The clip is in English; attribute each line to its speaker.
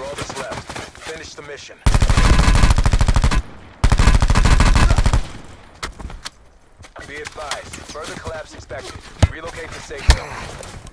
Speaker 1: You're all that's left. Finish the mission. Be advised, further collapse expected. Relocate to safe zone.